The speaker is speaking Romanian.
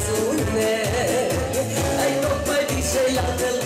sune. Ai tocmai visei la fel